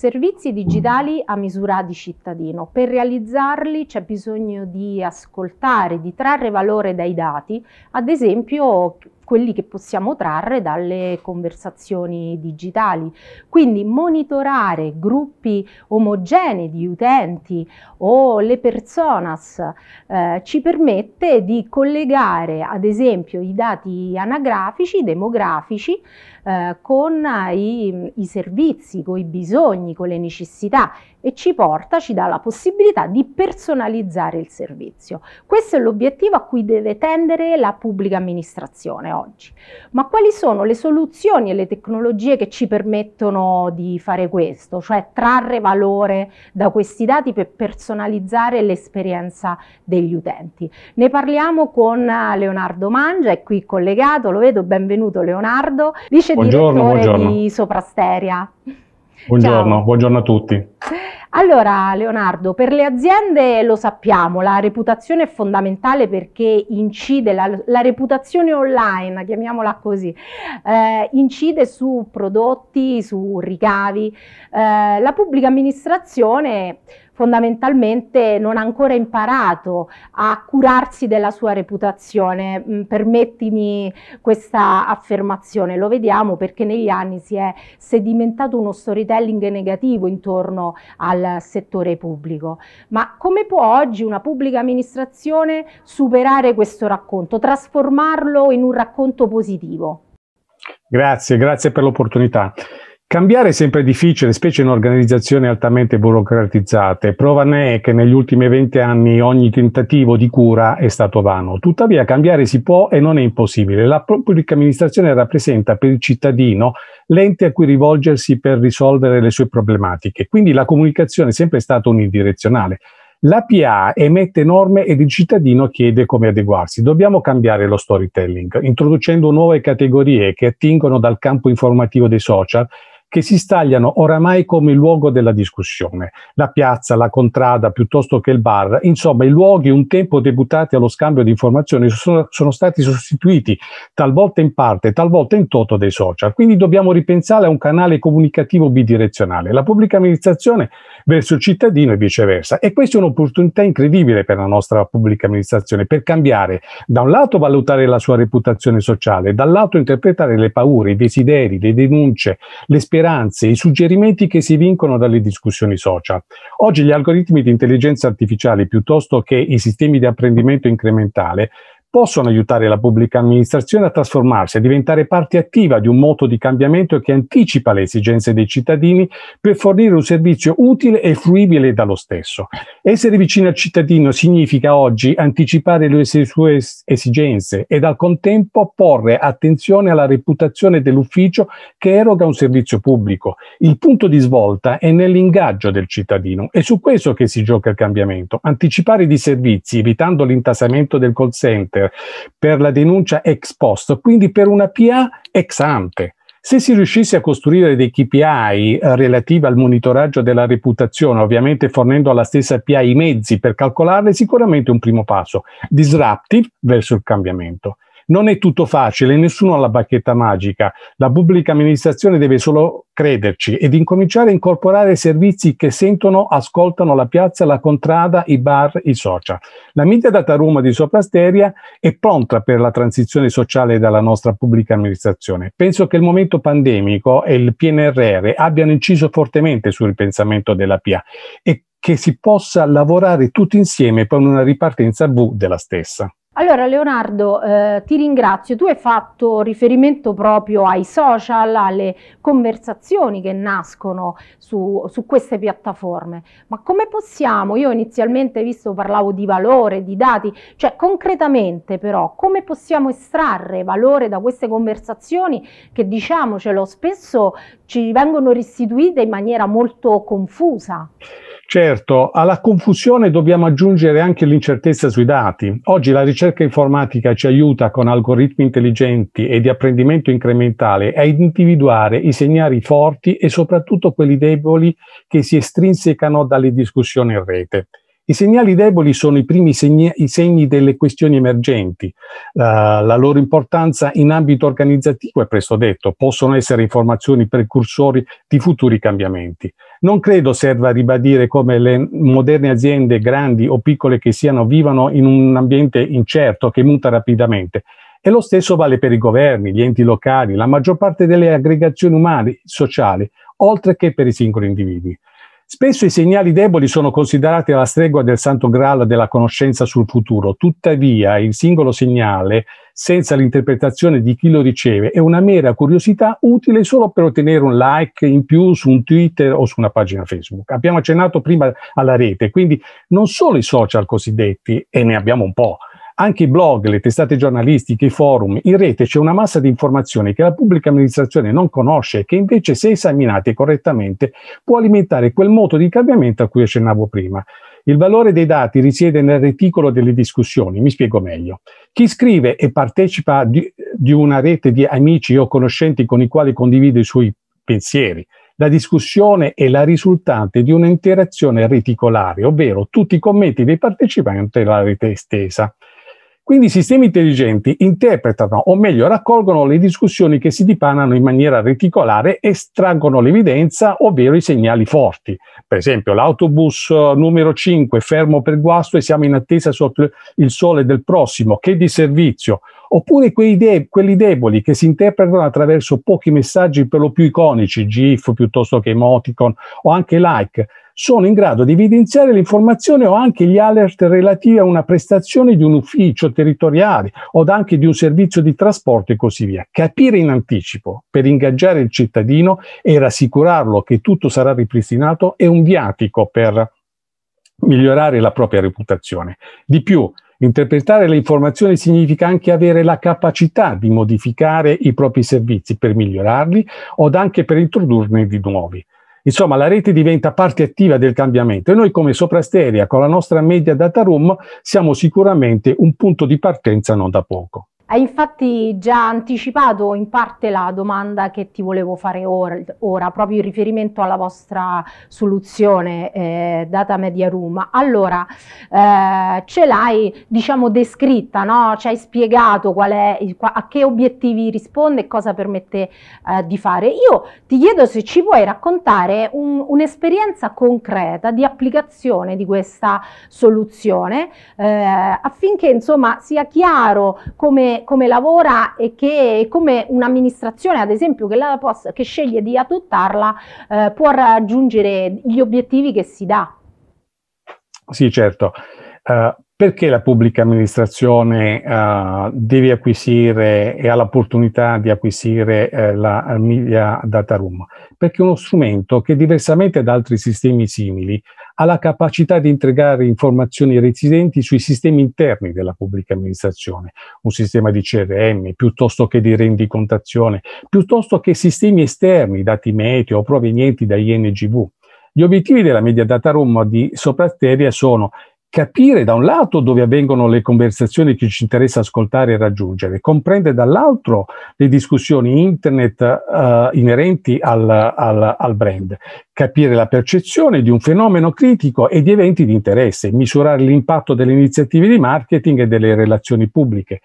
Servizi digitali a misura di cittadino. Per realizzarli c'è bisogno di ascoltare, di trarre valore dai dati, ad esempio quelli che possiamo trarre dalle conversazioni digitali. Quindi monitorare gruppi omogenei di utenti o le personas eh, ci permette di collegare ad esempio i dati anagrafici, demografici eh, con i, i servizi, con i bisogni, con le necessità e ci porta, ci dà la possibilità di personalizzare il servizio. Questo è l'obiettivo a cui deve tendere la pubblica amministrazione oggi. Ma quali sono le soluzioni e le tecnologie che ci permettono di fare questo, cioè trarre valore da questi dati per personalizzare l'esperienza degli utenti? Ne parliamo con Leonardo Mangia, è qui collegato, lo vedo, benvenuto Leonardo, vice buongiorno, buongiorno. di Soprasteria. Buongiorno, Ciao. buongiorno a tutti. Allora Leonardo, per le aziende lo sappiamo, la reputazione è fondamentale perché incide, la, la reputazione online, chiamiamola così, eh, incide su prodotti, su ricavi. Eh, la pubblica amministrazione fondamentalmente non ha ancora imparato a curarsi della sua reputazione. Mm, permettimi questa affermazione, lo vediamo perché negli anni si è sedimentato uno storytelling negativo intorno al settore pubblico. Ma come può oggi una pubblica amministrazione superare questo racconto, trasformarlo in un racconto positivo? Grazie, grazie per l'opportunità. Cambiare è sempre difficile, specie in organizzazioni altamente burocratizzate. Prova ne è che negli ultimi 20 anni ogni tentativo di cura è stato vano. Tuttavia cambiare si può e non è impossibile. La pubblica amministrazione rappresenta per il cittadino l'ente a cui rivolgersi per risolvere le sue problematiche. Quindi la comunicazione è sempre stata unidirezionale. L'APA emette norme ed il cittadino chiede come adeguarsi. Dobbiamo cambiare lo storytelling, introducendo nuove categorie che attingono dal campo informativo dei social che si stagliano oramai come luogo della discussione. La piazza, la contrada, piuttosto che il bar, insomma i luoghi un tempo deputati allo scambio di informazioni sono, sono stati sostituiti talvolta in parte, talvolta in toto dai social. Quindi dobbiamo ripensare a un canale comunicativo bidirezionale, la pubblica amministrazione verso il cittadino e viceversa. E questa è un'opportunità incredibile per la nostra pubblica amministrazione, per cambiare, da un lato valutare la sua reputazione sociale, dall'altro interpretare le paure, i desideri, le denunce, le speranze speranze, i suggerimenti che si vincono dalle discussioni social. Oggi gli algoritmi di intelligenza artificiale, piuttosto che i sistemi di apprendimento incrementale, possono aiutare la pubblica amministrazione a trasformarsi, a diventare parte attiva di un moto di cambiamento che anticipa le esigenze dei cittadini per fornire un servizio utile e fruibile dallo stesso. Essere vicino al cittadino significa oggi anticipare le sue esigenze ed al contempo porre attenzione alla reputazione dell'ufficio che eroga un servizio pubblico. Il punto di svolta è nell'ingaggio del cittadino. È su questo che si gioca il cambiamento. Anticipare di servizi, evitando l'intasamento del call center, Twitter per la denuncia ex post, quindi per una PA ex ante. Se si riuscisse a costruire dei KPI eh, relativi al monitoraggio della reputazione, ovviamente fornendo alla stessa PA i mezzi per calcolarle, sicuramente un primo passo disruptive verso il cambiamento. Non è tutto facile, nessuno ha la bacchetta magica. La pubblica amministrazione deve solo crederci ed incominciare a incorporare servizi che sentono, ascoltano la piazza, la contrada, i bar, i social. La Media Data Room di Soprasteria è pronta per la transizione sociale della nostra pubblica amministrazione. Penso che il momento pandemico e il PNRR abbiano inciso fortemente sul ripensamento della PA e che si possa lavorare tutti insieme per una ripartenza V della stessa. Allora Leonardo, eh, ti ringrazio. Tu hai fatto riferimento proprio ai social, alle conversazioni che nascono su, su, queste piattaforme. Ma come possiamo, io inizialmente visto parlavo di valore, di dati, cioè concretamente però, come possiamo estrarre valore da queste conversazioni che diciamocelo spesso ci vengono restituite in maniera molto confusa? Certo, alla confusione dobbiamo aggiungere anche l'incertezza sui dati. Oggi la ricerca informatica ci aiuta con algoritmi intelligenti e di apprendimento incrementale a individuare i segnali forti e soprattutto quelli deboli che si estrinsecano dalle discussioni in rete. I segnali deboli sono i primi segni, i segni delle questioni emergenti. La, la, loro importanza in ambito organizzativo è presto detto, possono essere informazioni precursori di futuri cambiamenti. Non credo serva ribadire come le moderne aziende, grandi o piccole che siano, vivano in un ambiente incerto che muta rapidamente. E lo stesso vale per i governi, gli enti locali, la maggior parte delle aggregazioni umane, sociali, oltre che per i singoli individui. Spesso i segnali deboli sono considerati alla stregua del santo graal della conoscenza sul futuro, tuttavia il singolo segnale, senza l'interpretazione di chi lo riceve, è una mera curiosità utile solo per ottenere un like in più su un Twitter o su una pagina Facebook. Abbiamo accennato prima alla rete, quindi non solo i social cosiddetti, e ne abbiamo un po', anche i blog, le testate giornalistiche, i forum, in rete c'è una massa di informazioni che la pubblica amministrazione non conosce e che invece, se esaminate correttamente, può alimentare quel moto di cambiamento a cui accennavo prima. Il valore dei dati risiede nel reticolo delle discussioni, mi spiego meglio. Chi scrive e partecipa di, di una rete di amici o conoscenti con i quali condivide i suoi pensieri, la discussione è la risultante di un'interazione reticolare, ovvero tutti i commenti dei partecipanti della rete estesa. Quindi i sistemi intelligenti interpretano, o meglio raccolgono le discussioni che si dipanano in maniera reticolare e estraggono l'evidenza, ovvero i segnali forti. Per esempio, l'autobus eh, numero 5 fermo per guasto e siamo in attesa sotto il sole del prossimo, che di servizio. Oppure de- quelli deboli che si interpretano attraverso pochi messaggi per lo più iconici, GIF piuttosto che emoticon o anche like, sono in grado di evidenziare l'informazione o anche gli alert relativi a una prestazione di un ufficio territoriale o anche di un servizio di trasporto e così via. Capire in anticipo per ingaggiare il cittadino e rassicurarlo che tutto sarà ripristinato è un viatico per migliorare la propria reputazione. Di più, interpretare le informazioni significa anche avere la capacità di modificare i propri servizi per migliorarli o anche per introdurne di nuovi. Insomma, la rete diventa parte attiva del cambiamento e noi come Soprasteria, con la nostra Media Data Room, siamo sicuramente un punto di partenza non da poco. Hai infatti già anticipato in parte la domanda che ti volevo fare ora, ora proprio in riferimento alla vostra soluzione eh, Data Media Room. Allora, eh, ce l'hai diciamo descritta, no? ci hai spiegato è, a che obiettivi risponde e cosa permette eh, di fare. Io ti chiedo se ci puoi raccontare un, un'esperienza concreta di applicazione di questa soluzione eh, affinché insomma sia chiaro come come, lavora e che come un'amministrazione, ad esempio, che, la che sceglie di adottarla, eh, può raggiungere gli obiettivi che si dà. Sì, certo. Uh, perché la pubblica amministrazione uh, deve acquisire e ha l'opportunità di acquisire uh, la Media Data Room? Perché è uno strumento che diversamente da altri sistemi simili ha la capacità di integrare informazioni residenti sui sistemi interni della pubblica amministrazione, un sistema di CRM piuttosto che di rendicontazione, piuttosto che sistemi esterni, dati meteo provenienti da INGV. Gli obiettivi della Media Data Room di Soprasteria sono capire da un lato dove avvengono le conversazioni che ci interessa ascoltare e raggiungere, comprendere dall'altro le discussioni internet uh, inerenti al, al, al, brand, capire la percezione di un fenomeno critico e di eventi di interesse, misurare l'impatto delle iniziative di marketing e delle relazioni pubbliche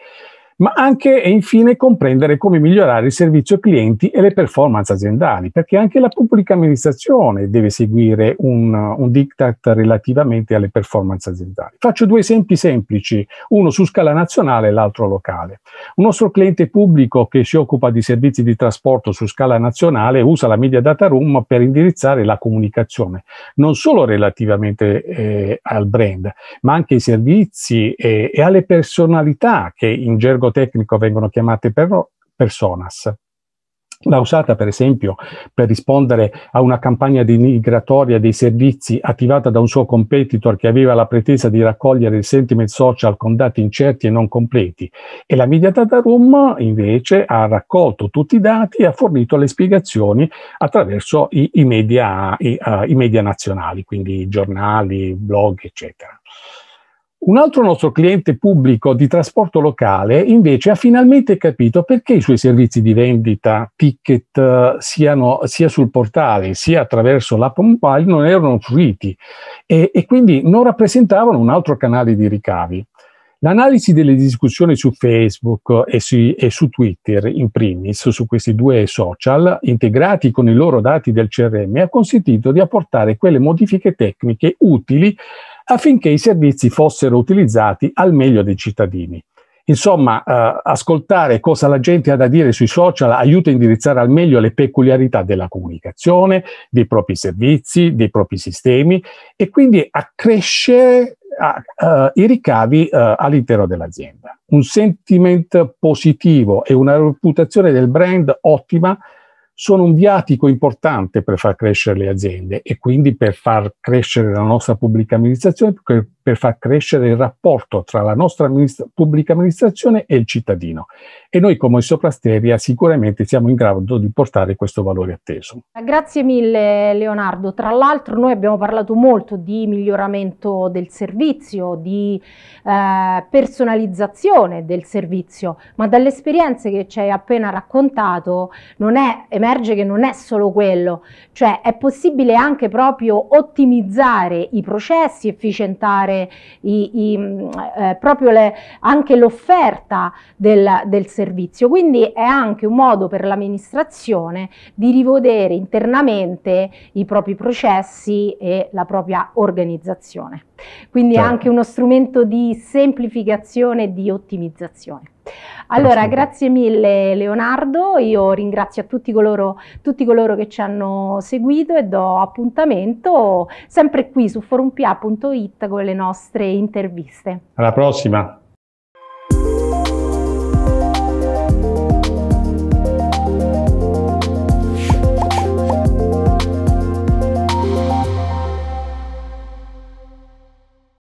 ma anche e infine comprendere come migliorare il servizio clienti e le performance aziendali, perché anche la pubblica amministrazione deve seguire un, un diktat relativamente alle performance aziendali. Faccio due esempi semplici, uno su scala nazionale e l'altro locale. Un nostro cliente pubblico che si occupa di servizi di trasporto su scala nazionale usa la Media Data Room per indirizzare la comunicazione, non solo relativamente eh, al brand, ma anche ai servizi e, e alle personalità che in gergo gergo tecnico vengono chiamate per personas. L'ha usata per esempio per rispondere a una campagna di migratoria dei servizi attivata da un suo competitor che aveva la pretesa di raccogliere il sentiment social con dati incerti e non completi e la Media Data Room invece ha raccolto tutti i dati e ha fornito le spiegazioni attraverso i, i, media, i, uh, i media nazionali, quindi giornali, blog, eccetera. Un altro nostro cliente pubblico di trasporto locale invece ha finalmente capito perché i suoi servizi di vendita, ticket, eh, siano, sia sul portale sia attraverso l'app mobile non erano fruiti e, e quindi non rappresentavano un altro canale di ricavi. L'analisi delle discussioni su Facebook e su, e su, Twitter, in primis, su questi due social, integrati con i loro dati del CRM, ha consentito di apportare quelle modifiche tecniche utili affinché i servizi fossero utilizzati al meglio dei cittadini. Insomma, eh, ascoltare cosa la gente ha da dire sui social aiuta a indirizzare al meglio le peculiarità della comunicazione, dei propri servizi, dei propri sistemi e quindi accrescere uh, uh, i ricavi uh, all'interno dell'azienda. Un sentiment positivo e una reputazione del brand ottima sono un viatico importante per far crescere le aziende e quindi per far crescere la nostra pubblica amministrazione, per far crescere il rapporto tra la nostra amministra- pubblica amministrazione e il cittadino. E noi come Soprasteria sicuramente siamo in grado di portare questo valore atteso. Grazie mille Leonardo. Tra l'altro noi abbiamo parlato molto di miglioramento del servizio, di eh, personalizzazione del servizio, ma dalle esperienze che ci hai appena raccontato è emerge che non è solo quello, cioè è possibile anche proprio ottimizzare i processi, efficientare i, i, mm, eh, proprio le, anche l'offerta del, del servizio. Quindi è anche un modo per l'amministrazione di rivedere internamente i propri processi e la propria organizzazione. Quindi certo. è anche uno strumento di semplificazione e di ottimizzazione. Allora, grazie mille Leonardo, io ringrazio a tutti coloro, tutti coloro che ci hanno seguito e do appuntamento sempre qui su forumpia.it con le nostre interviste. Alla prossima!